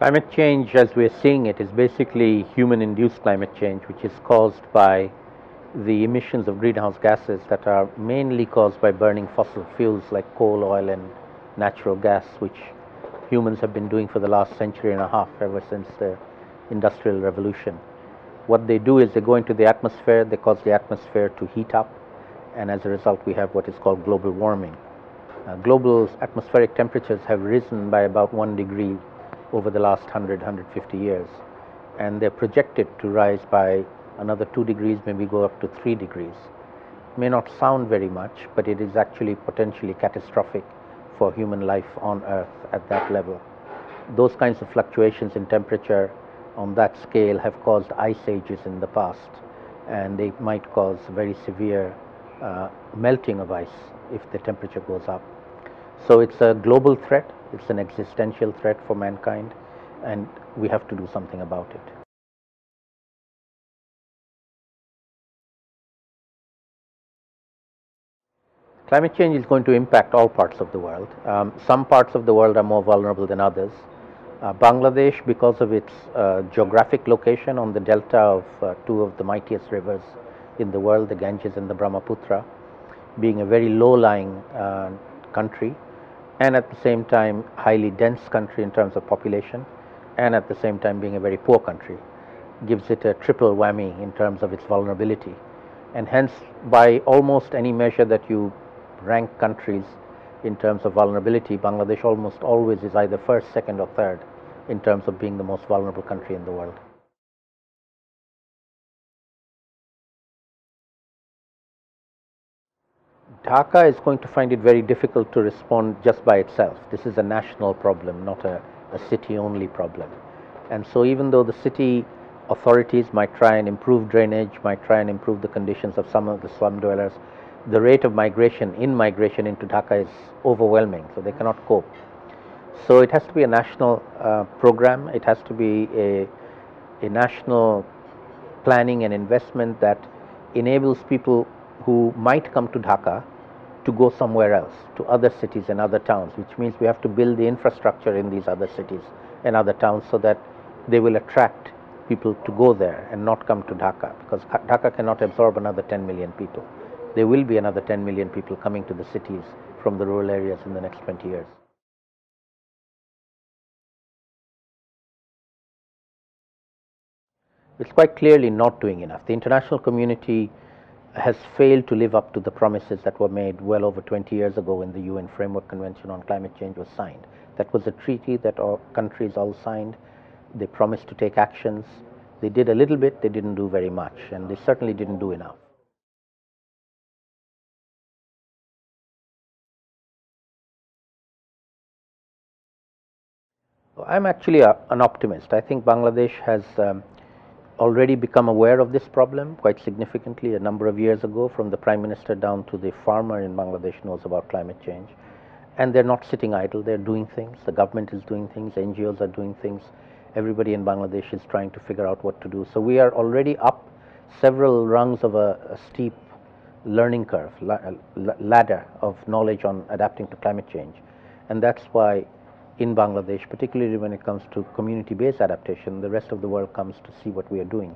Climate change, as we're seeing it, is basically human induced climate change, which is caused by the emissions of greenhouse gases that are mainly caused by burning fossil fuels like coal, oil, and natural gas, which humans have been doing for the last century and a half, ever since the Industrial Revolution. What they do is they go into the atmosphere, they cause the atmosphere to heat up, and as a result, we have what is called global warming. Uh, global atmospheric temperatures have risen by about one degree over the last 100, 150 years. And they're projected to rise by another 2 degrees, maybe go up to 3 degrees. It may not sound very much, but it is actually potentially catastrophic for human life on Earth at that level. Those kinds of fluctuations in temperature on that scale have caused ice ages in the past, and they might cause very severe uh, melting of ice if the temperature goes up. So it's a global threat, it's an existential threat for mankind, and we have to do something about it. Climate change is going to impact all parts of the world. Um, some parts of the world are more vulnerable than others. Uh, Bangladesh, because of its uh, geographic location on the delta of uh, two of the mightiest rivers in the world, the Ganges and the Brahmaputra, being a very low-lying uh, country, and at the same time highly dense country in terms of population and at the same time being a very poor country gives it a triple whammy in terms of its vulnerability. And hence by almost any measure that you rank countries in terms of vulnerability Bangladesh almost always is either first second or third in terms of being the most vulnerable country in the world Dhaka is going to find it very difficult to respond just by itself. This is a national problem, not a, a city only problem. And so, even though the city authorities might try and improve drainage, might try and improve the conditions of some of the slum dwellers, the rate of migration, in migration into Dhaka is overwhelming, so they cannot cope. So, it has to be a national uh, program, it has to be a, a national planning and investment that enables people who might come to Dhaka to go somewhere else, to other cities and other towns, which means we have to build the infrastructure in these other cities and other towns so that they will attract people to go there and not come to Dhaka because Dhaka cannot absorb another 10 million people. There will be another 10 million people coming to the cities from the rural areas in the next 20 years. It's quite clearly not doing enough. The international community has failed to live up to the promises that were made well over 20 years ago when the UN Framework Convention on Climate Change was signed. That was a treaty that all countries all signed. They promised to take actions. They did a little bit, they didn't do very much, and they certainly didn't do enough. I'm actually a, an optimist. I think Bangladesh has um, already become aware of this problem quite significantly a number of years ago from the prime minister down to the farmer in Bangladesh knows about climate change. And they're not sitting idle they're doing things the government is doing things NGOs are doing things everybody in Bangladesh is trying to figure out what to do. So we are already up several rungs of a, a steep learning curve la ladder of knowledge on adapting to climate change. And that's why in Bangladesh, particularly when it comes to community-based adaptation, the rest of the world comes to see what we are doing.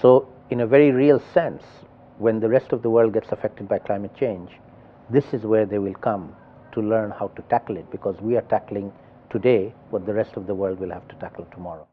So in a very real sense, when the rest of the world gets affected by climate change, this is where they will come to learn how to tackle it because we are tackling today what the rest of the world will have to tackle tomorrow.